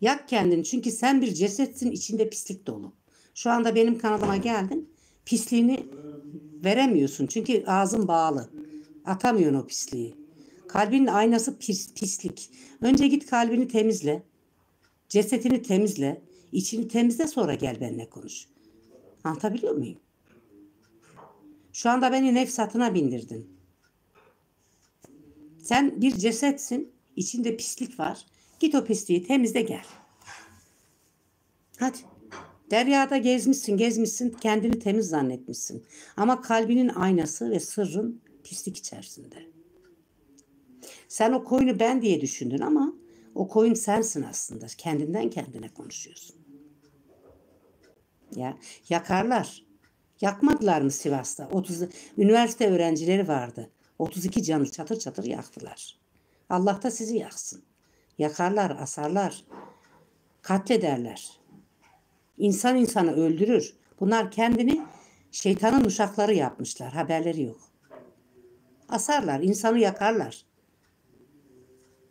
Yak kendini çünkü sen bir cesetsin içinde pislik dolu. Şu anda benim kanalıma geldin. Pisliğini veremiyorsun çünkü ağzın bağlı. Atamıyorsun o pisliği. Kalbinin aynası pis, pislik. Önce git kalbini temizle. Cesetini temizle. içini temizle sonra gel benimle konuş. Anlatabiliyor muyum? Şu anda beni nefsatına bindirdin. Sen bir cesetsin. içinde pislik var. Git o pisliği temizle gel. Hadi. Deryada gezmişsin, gezmişsin, kendini temiz zannetmişsin. Ama kalbinin aynası ve sırrın pislik içerisinde. Sen o koyunu ben diye düşündün ama o koyun sensin aslında. Kendinden kendine konuşuyorsun. Ya yakarlar. Yakmadılar mı Sivas'ta? 30 üniversite öğrencileri vardı. 32 canı çatır çatır yaktılar. Allah da sizi yaksın. Yakarlar, asarlar. Katlederler. İnsan insanı öldürür. Bunlar kendini şeytanın uşakları yapmışlar. Haberleri yok. Asarlar, insanı yakarlar.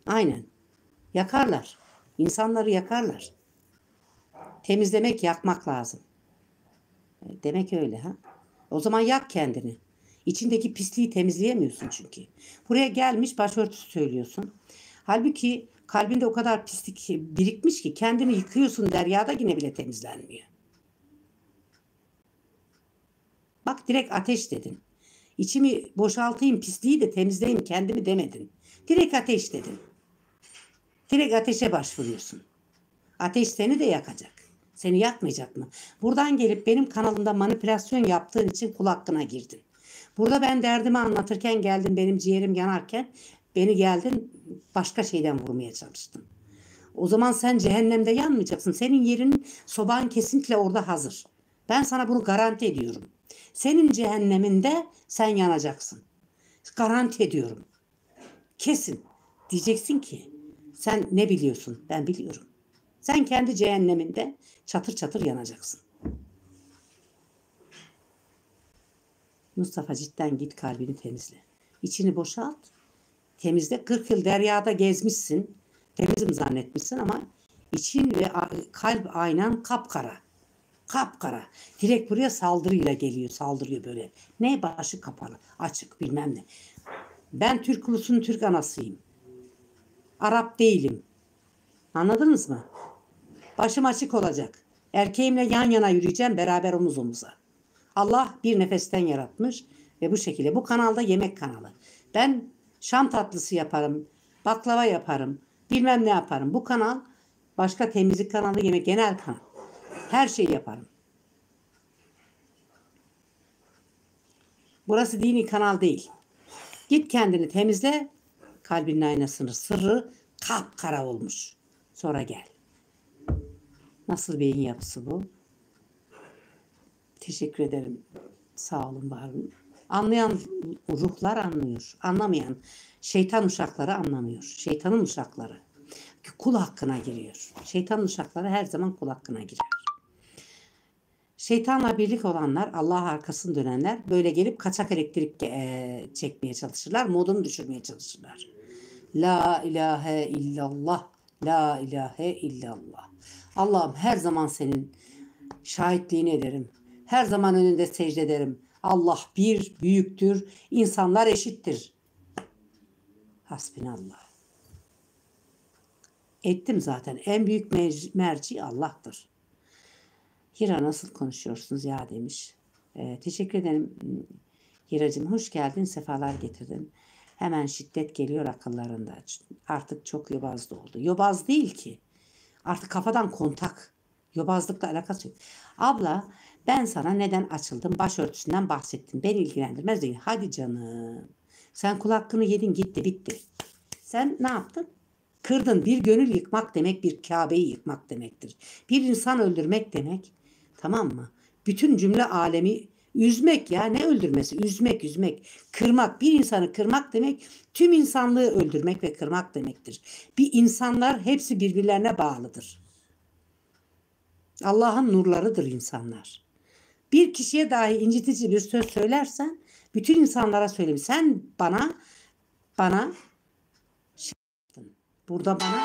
Aynen. Yakarlar. İnsanları yakarlar. Temizlemek, yakmak lazım. Demek öyle ha. O zaman yak kendini. İçindeki pisliği temizleyemiyorsun çünkü. Buraya gelmiş başörtüsü söylüyorsun. Halbuki kalbinde o kadar pislik birikmiş ki kendini yıkıyorsun deryada yine bile temizlenmiyor. Bak direkt ateş dedin. İçimi boşaltayım pisliği de temizleyeyim kendimi demedin. Direkt ateş dedin. Direkt ateşe başvuruyorsun. Ateş seni de yakacak. Seni yakmayacak mı? Buradan gelip benim kanalımda manipülasyon yaptığın için kul hakkına girdin. Burada ben derdimi anlatırken geldin benim ciğerim yanarken beni geldin başka şeyden vurmaya çalıştın. O zaman sen cehennemde yanmayacaksın. Senin yerin soban kesinlikle orada hazır. Ben sana bunu garanti ediyorum. Senin cehenneminde sen yanacaksın. Garanti ediyorum. Kesin. Diyeceksin ki sen ne biliyorsun? Ben biliyorum. Sen kendi cehenneminde çatır çatır yanacaksın. Mustafa cidden git kalbini temizle. İçini boşalt. Temizle. 40 yıl deryada gezmişsin. Temizim zannetmişsin ama için ve kalp aynen kapkara. Kapkara. Direkt buraya saldırıyla geliyor. Saldırıyor böyle. Ne başı kapalı. Açık bilmem ne. Ben Türk ulusunun Türk anasıyım. Arap değilim. Anladınız mı? Başım açık olacak. Erkeğimle yan yana yürüyeceğim beraber omuz omuza. Allah bir nefesten yaratmış ve bu şekilde. Bu kanalda yemek kanalı. Ben şam tatlısı yaparım, baklava yaparım, bilmem ne yaparım. Bu kanal başka temizlik kanalı, yemek genel kanal. Her şeyi yaparım. Burası dini kanal değil. Git kendini temizle. Kalbinin aynasını sırrı kapkara olmuş. Sonra gel. Nasıl beyin yapısı bu? Teşekkür ederim. Sağ olun, var olun. Anlayan ruhlar anlıyor. Anlamayan şeytan uşakları anlamıyor. Şeytanın uşakları. Kul hakkına giriyor. Şeytanın uşakları her zaman kul hakkına girer. Şeytanla birlik olanlar, Allah arkasını dönenler böyle gelip kaçak elektrik e, çekmeye çalışırlar. Modunu düşürmeye çalışırlar. La ilahe illallah. La ilahe illallah. Allah'ım her zaman senin şahitliğini ederim. Her zaman önünde secde ederim. Allah bir, büyüktür, insanlar eşittir. Hasbinallah. Ettim zaten. En büyük merci Allah'tır. Hira nasıl konuşuyorsunuz ya demiş. Ee, teşekkür ederim Hiracığım. Hoş geldin. Sefalar getirdin. Hemen şiddet geliyor akıllarında. Artık çok yobaz oldu. Yobaz değil ki. Artık kafadan kontak. Yobazlıkla alakası yok. Abla ben sana neden açıldım başörtüsünden bahsettim. Beni ilgilendirmez değil. Hadi canım. Sen kul hakkını yedin gitti bitti. Sen ne yaptın? Kırdın. Bir gönül yıkmak demek bir Kabe'yi yıkmak demektir. Bir insan öldürmek demek. Tamam mı? Bütün cümle alemi üzmek ya ne öldürmesi? Üzmek, üzmek. Kırmak. Bir insanı kırmak demek tüm insanlığı öldürmek ve kırmak demektir. Bir insanlar hepsi birbirlerine bağlıdır. Allah'ın nurlarıdır insanlar. Bir kişiye dahi incitici bir söz söylersen bütün insanlara söyleyeyim. Sen bana bana şey burada bana